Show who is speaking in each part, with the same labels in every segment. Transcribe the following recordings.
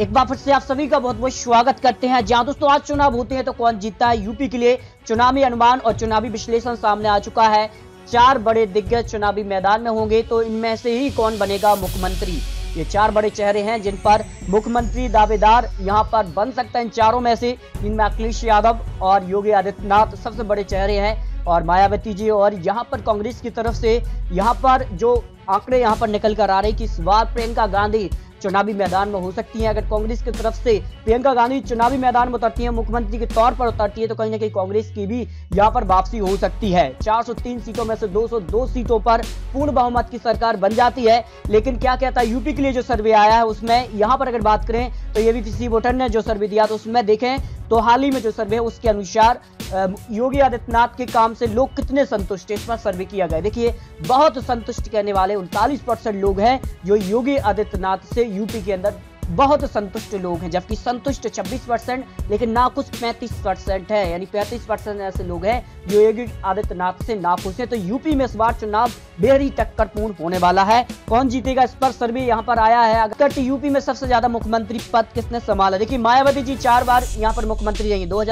Speaker 1: एक बार फिर से आप सभी का बहुत बहुत स्वागत करते हैं। जहाँ दोस्तों, आज चुनाव होते हैं तो कौन जीतता है? यूपी के लिए चुनावी अनुमान और चुनावी विश्लेषण सामने आ चुका है। चार बड़े दिग्गज चुनावी मैदान में होंगे तो इनमें से ही कौन बनेगा मुख्यमंत्री? ये चार बड़े चेहरे हैं जिन पर मुख्यमंत्री दावेदार यहाँ पर बन सकते हैं इन चारों में से। इनमें अखिलेश यादव और योगी आदित्यनाथ सबसे बड़े चेहरे हैं और मायावती जी और यहाँ पर कांग्रेस की तरफ़ से यहाँ पर जो आंकड़े यहाँ पर निकल कर आ रहे कि इस बार प्रियंका गांधी चुनावी मैदान में हो सकती है। अगर कांग्रेस की तरफ़ से प्रियंका गांधी चुनावी मैदान में उतरती है, मुख्यमंत्री के तौर पर उतरती है तो कहीं ना कहीं कांग्रेस की भी यहाँ पर वापसी हो सकती है। 403 सीटों में से 202 सीटों पर पूर्ण बहुमत की सरकार बन जाती है। लेकिन क्या कहता है, यूपी के लिए जो सर्वे आया है, उसमें यहाँ पर अगर बात करें तो ये भी वोटर ने जो सर्वे दिया तो उसमें देखें तो हाल ही में जो सर्वे उसके अनुसार योगी आदित्यनाथ के काम से लोग कितने संतुष्ट इस पर सर्वे किया गया। देखिए, बहुत संतुष्ट कहने वाले उनतालीस परसेंट लोग हैं जो योगी आदित्यनाथ से यूपी के अंदर बहुत संतुष्ट लोग हैं, जबकि संतुष्ट 26 परसेंट, लेकिन ना कुछ 35 परसेंट है। यानी 35 परसेंट ऐसे लोग हैं जो योगी आदित्यनाथ से ना खुश है तो यूपी में इस बार चुनाव बेहद टक्करपूर्ण होने वाला है। कौन जीतेगा इस पर सर्वे यहाँ पर आया है। अगर यूपी में सबसे ज़्यादा मुख्यमंत्री पद किसने संभाला? देखिए, मायावती जी चार बार यहाँ पर मुख्यमंत्री रही दो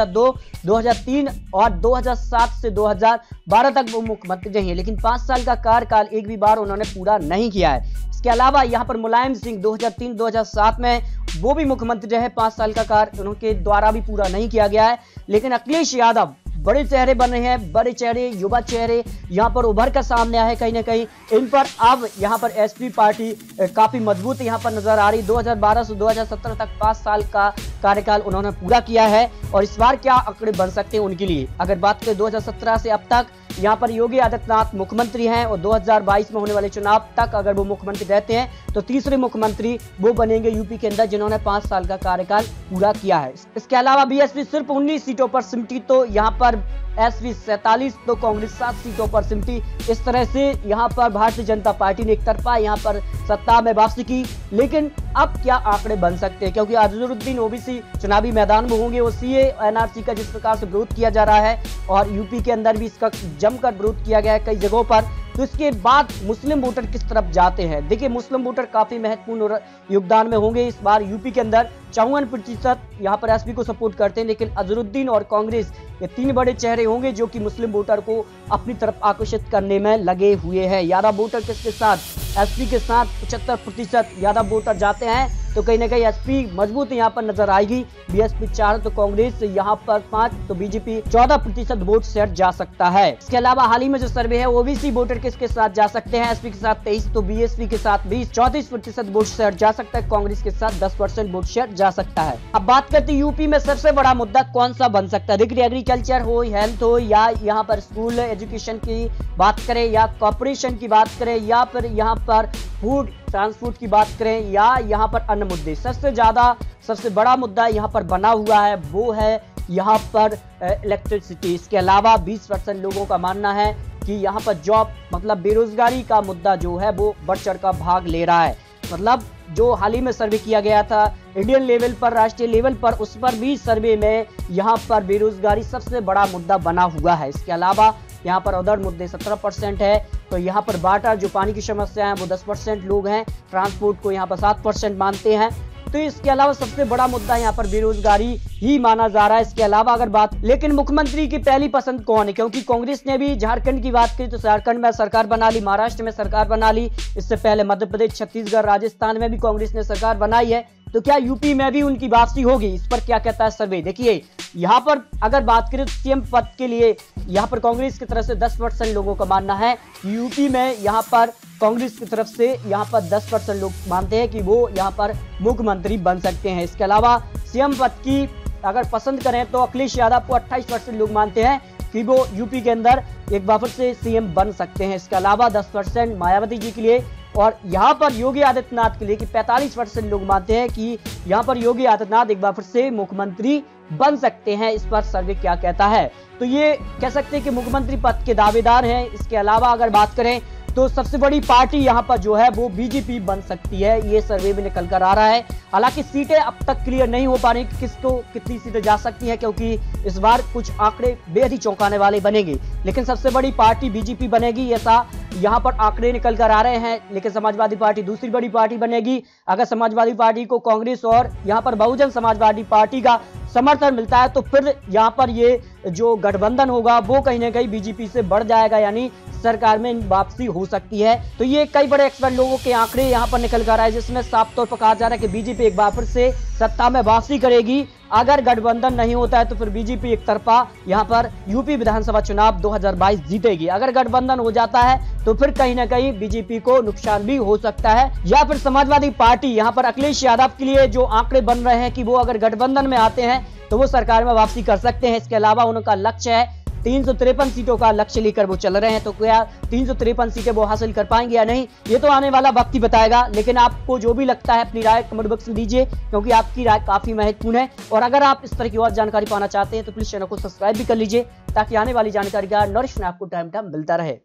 Speaker 1: 2003 और 2007 से 2012 तक वो मुख्यमंत्री रही है। लेकिन पाँच साल का कार्यकाल एक भी बार उन्होंने पूरा नहीं किया है। इसके अलावा यहाँ पर मुलायम सिंह 2003-2007 में वो भी मुख्यमंत्री रहे, पाँच साल का कार्य उनके द्वारा भी पूरा नहीं किया गया है। लेकिन अखिलेश यादव बड़े चेहरे बन रहे हैं, बड़े चेहरे, युवा चेहरे यहाँ पर उभर कर सामने आए कहीं ना कहीं। इन पर अब यहाँ पर एसपी पार्टी काफ़ी मज़बूत यहाँ पर नज़र आ रही। 2012 से 2017 तक पाँच साल का कार्यकाल उन्होंने पूरा किया है और इस बार क्या आंकड़े बन सकते हैं उनके लिए? अगर बात करें 2017 से अब तक, यहाँ पर योगी आदित्यनाथ मुख्यमंत्री हैं और 2022 में होने वाले चुनाव तक अगर वो मुख्यमंत्री रहते हैं तो तीसरे मुख्यमंत्री वो बनेंगे यूपी के अंदर जिन्होंने पाँच साल का कार्यकाल पूरा किया है। इसके अलावा बीएसपी सिर्फ़ उन्नीस सीटों पर सिमटी तो यहाँ पर एस वी सैतालीस तो कांग्रेस सात सीटों पर सिमटी। इस तरह से यहाँ पर भारतीय जनता पार्टी ने एक तरफा यहाँ पर सत्ता में वापसी की। लेकिन अब क्या आंकड़े बन सकते हैं? क्योंकि अजहरुद्दीन ओबीसी चुनावी मैदान में होंगे, वो सीए, एनआरसी का जिस प्रकार से विरोध किया जा रहा है और यूपी के अंदर भी इसका जमकर विरोध किया गया है कई जगहों पर। तो इसके बाद मुस्लिम वोटर किस तरफ़ जाते हैं? देखिए, मुस्लिम वोटर काफ़ी महत्वपूर्ण योगदान में होंगे इस बार यूपी के अंदर। चौवन प्रतिशत यहाँ पर एसपी को सपोर्ट करते हैं, लेकिन अजरुद्दीन और कांग्रेस ये तीन बड़े चेहरे होंगे जो कि मुस्लिम वोटर को अपनी तरफ़ आकर्षित करने में लगे हुए हैं। यादव वोटर किसके साथ? एसपी के साथ पचहत्तर प्रतिशत वोटर जाते हैं। तो कहीं ना कहीं एसपी मज़बूत यहाँ पर नज़र आएगी। बीएसपी चार तो कांग्रेस यहाँ पर पाँच तो बीजेपी चौदह प्रतिशत वोट शेयर जा सकता है। इसके अलावा हाल ही में जो सर्वे है ओबीसी वोटर किसके साथ जा सकते हैं? एसपी के साथ तेईस तो बीएसपी के साथ बीस, चौतीस प्रतिशत वोट शेयर जा सकता है। कांग्रेस के साथ दस परसेंट वोट शेयर जा सकता है। अब बात करते यूपी में सबसे बड़ा मुद्दा कौन सा बन सकता है? देखिए एग्रीकल्चर हो हेल्थ हो, या यहाँ पर स्कूल एजुकेशन की बात करें, या कॉपोरेशन की बात करें, या फिर यहाँ पर फ़ूड ट्रांसपोर्ट की बात करें या यहाँ पर अन्य मुद्दे। सबसे ज़्यादा, सबसे बड़ा मुद्दा यहाँ पर बना हुआ है, वो है यहाँ पर इलेक्ट्रिसिटी इसके अलावा 20 परसेंट लोगों का मानना है कि यहाँ पर जॉब मतलब बेरोजगारी का मुद्दा जो है, वो बढ़ चढ़ का भाग ले रहा है। मतलब जो हाल ही में सर्वे किया गया था इंडियन लेवल पर, राष्ट्रीय लेवल पर, उस पर भी सर्वे में यहाँ पर बेरोजगारी सबसे बड़ा मुद्दा बना हुआ है। इसके अलावा यहाँ पर अदर मुद्दे 17 परसेंट है तो यहाँ पर वाटर जो पानी की समस्या है, वो 10 परसेंट लोग हैं, ट्रांसपोर्ट को यहाँ पर 7 परसेंट मानते हैं। तो इसके अलावा सबसे बड़ा मुद्दा यहाँ पर बेरोजगारी ही माना जा रहा है। इसके अलावा अगर बात, लेकिन मुख्यमंत्री की पहली पसंद कौन है? क्योंकि कांग्रेस ने भी झारखंड की बात की तो झारखंड में सरकार बना ली, महाराष्ट्र में सरकार बना ली। इससे पहले मध्य प्रदेश, छत्तीसगढ़, राजस्थान में भी कांग्रेस ने सरकार बनाई है। तो क्या यूपी में भी उनकी वापसी होगी? इस पर क्या कहता है सर्वे? देखिए, यहाँ पर अगर बात करें तो सीएम पद के लिए, यहाँ पर कांग्रेस की तरफ़ से 10 परसेंट लोगों का मानना है। यूपी में यहाँ पर कांग्रेस की तरफ़ से यहाँ पर 10 परसेंट लोग मानते हैं कि वो यहाँ पर मुख्यमंत्री बन सकते हैं। इसके अलावा सीएम पद की अगर पसंद करें तो अखिलेश यादव को अट्ठाईस लोग मानते हैं कि वो यूपी के अंदर एक बार से सीएम बन सकते हैं। इसके अलावा 10 परसेंट मायावती जी के लिए और यहाँ पर योगी आदित्यनाथ के लिए कि 45 परसेंट लोग मानते हैं कि यहाँ पर योगी आदित्यनाथ एक बार फिर से मुख्यमंत्री बन सकते हैं। इस पर सर्वे क्या कहता है? तो ये कह सकते हैं कि मुख्यमंत्री पद के दावेदार हैं। इसके अलावा अगर बात करें तो सबसे बड़ी पार्टी यहाँ पर जो है, वो बीजेपी बन सकती है। ये सर्वे में निकल कर आ रहा है। हालाँकि सीटें अब तक क्लियर नहीं हो पा रही कि किसको, कितनी सीटें जा सकती हैं, क्योंकि इस बार कुछ आंकड़े बेहद ही चौंकाने वाले बनेंगे। लेकिन सबसे बड़ी पार्टी बीजेपी बनेगी ऐसा यहाँ पर आंकड़े निकल कर आ रहे हैं, लेकिन समाजवादी पार्टी दूसरी बड़ी पार्टी बनेगी। अगर समाजवादी पार्टी को कांग्रेस और यहाँ पर बहुजन समाजवादी पार्टी का समर्थन मिलता है तो फिर यहाँ पर ये जो गठबंधन होगा, वो कहीं ना कहीं बीजेपी से बढ़ जाएगा, यानी सरकार में वापसी हो सकती है। तो ये कई बड़े एक्सपर्ट लोगों के आंकड़े यहाँ पर निकल कर आए, जिसमें साफ़ तौर पर कहा जा रहा है कि बीजेपी एक बार फिर से सत्ता में वापसी करेगी। अगर गठबंधन नहीं होता है तो फिर बीजेपी एक तरफा यहाँ पर यूपी विधानसभा चुनाव 2022 जीतेगी। अगर गठबंधन हो जाता है तो फिर कहीं ना कहीं बीजेपी को नुकसान भी हो सकता है। या फिर समाजवादी पार्टी यहाँ पर अखिलेश यादव के लिए जो आंकड़े बन रहे हैं कि वो अगर गठबंधन में आते हैं तो वो सरकार में वापसी कर सकते हैं। इसके अलावा उनका लक्ष्य है तीन सीटों का लक्ष्य लेकर वो चल रहे हैं। तो क्या तीन सौ तिरपन सीटें वो हासिल कर पाएँगे या नहीं, ये तो आने वाला वक्त ही बताएगा। लेकिन आपको जो भी लगता है, अपनी राय कमेंट बॉक्स में दीजिए, क्योंकि आपकी राय काफ़ी महत्वपूर्ण है। और अगर आप इस तरह की और जानकारी पाना चाहते हैं तो प्लीज़ चैनल को सब्सक्राइब भी कर लीजिए, ताकि आने वाली जानकारी का नोटिफिकेशन आपको टाइम टाइम मिलता रहे।